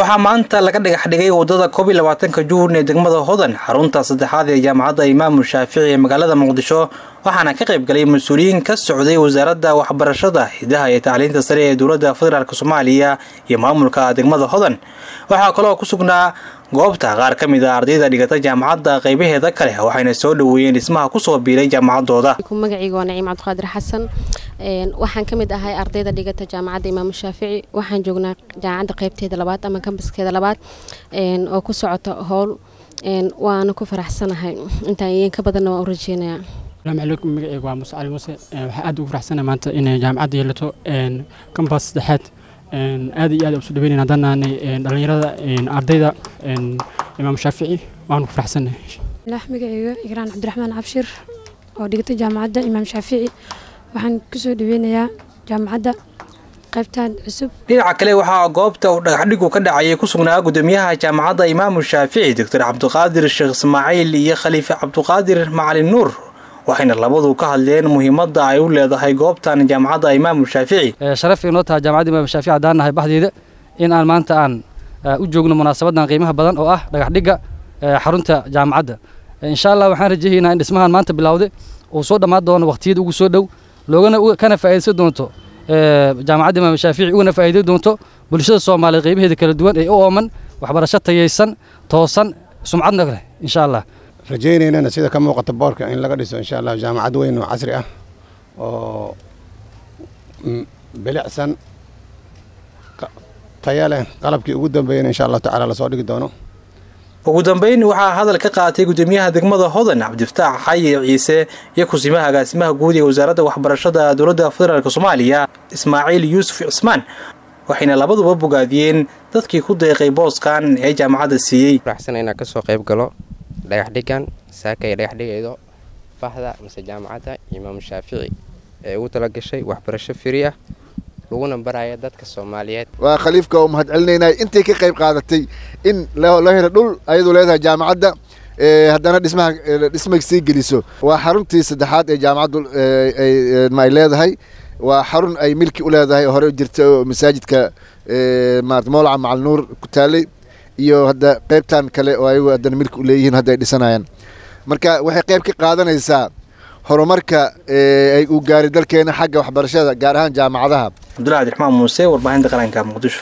waxaa maanta laga dhagax dhigay waddada koob iyo labaatanka juun ee degmada hodan. Xarunta saddexaad ee jaamacadda imaamu shaafici ee magaalada muqdisho waxaana ka qayb galay mas'uuliyiin ka socday wasaaradda waxbarashada hidaha iyo tacliinta sare ee dowladda federaalk soomaaliya iyo maamulka degmada hodan. Waxaa kaloo ku sugnaa goobta qaar ka mid a ardayda dhigata jaamacadda qaybaheeda kale waxayna soo dhoweeyeen dhismaha ku soo biiray jaamacadooda waxaan ka mid ahay ardayda dhigata jaamacadda imaamu shaafici. Waxaan joognaa jaamacadda qaybteeda labaad ama kambaskeeda labaad. Oo ku socota howl. Waana ku faraxsanahay. Intaan iin ka badanna waan u rajeynayaa asalaamu calaykum magaceyga waa muuse cali muuse. Waxaa aad ugu faraxsanahay maanta inay jaamacadda yeelato. Kambas saddexaad aad iyo aad usu dhaweynayna. Haddaan nahanay dhallinyarada ardayda imaam shaafici waanu ku faraxsanahay. Ilaah magaceyga igraan cabdiraxmaan cabshir oo dhigata jaamacadda imaam shaafici waxaan ku soo dhaweynayaa jaamacadda qaybtan cusub. Dhinaca kale waxaa goobta uu dhagaxdhigu ka dhacayay ku sugnaa gudoomiyaha jaamacadda imaamu shaafici doctor cabdiqaadir sheekh ismaaciil iyo khaliife cabdiqaadir macalin nuur waxayna labadu ka hadleen muhiimadda ay u leedahay goobtan jaamacadda imaamu shaafici. Sharaf inoo tahay jaamacadda imaamu shaafici haddaan nahay baxdeeda in aan maanta aan u joogno munaasabadan qiimaha badan oo ah dhagaxdhigga xarunta jaamacadda. Insha allah waxaan rajahaynaa in dhismahan maanta bilowday uu soo dhammaan doono waqtiyada ugu soo dhow kana faa'iidaysan doonto jaamacadda imaamu shaafici ugana faa'iiday doonto bulshada soomaaliya qaybaheeda kala duwan ee u ooman waxbarasho tayaysan toosan sumcadna leh insha allah rajaynaynana sida ka muuqata boorka in laga dhiso insha allah jaamacad weyn oo casri ah oo bilicsan taya leh qalabkii ugu dambeeyana insha allahu tacala la soo dhigi doono ugu dambeyn waxaa hadal ka qaatay gudoomiyaha degmada hodan cabdifataax xaye ciise iyo kusimaha agaasimaha guud ee wasaaradda waxbarashada dowladda federaalk soomaaliya ismaaciil yuusuf cismaan waxayna labaduba bogaadiyeen dadkii ku deeqay booskan ee jaamacadda siiyey. Faraxsan inaan ka soo qayb galo dhagaxdhigan saaka ay dhagaxdhigaydo bahda mise jaamacadda imaamu shaafici ee ugu talagashay waxbarasho firi ah laguna baraya dadka soomaaliyeed. Waa khaliifka oo mahadcelinaynay intay ka qayb qaadatay in loo helo dhul ayadu leedahay jaamacadda haddana dhismaha dhismay sii geliso. Waa xaruntii saddexaad ee jaamacaddu ay leedahay. Waa xarun ay milki u leedahay hore u jirta oo masaajidka maarata mowlaca macal nuur ku taalay iyo hadda qaybtan kale oo ayagu haddana milki u leeyihiin hadda ay dhisanayaan marka waxay qayb ka qaadanaysaa horumarka ay uu gaaray dalkeena xagga waxbarashada gaar ahaan jaamacadaha. Cabdullahi cabdiraxmaan muuse warbaahinta qaranka muqdisho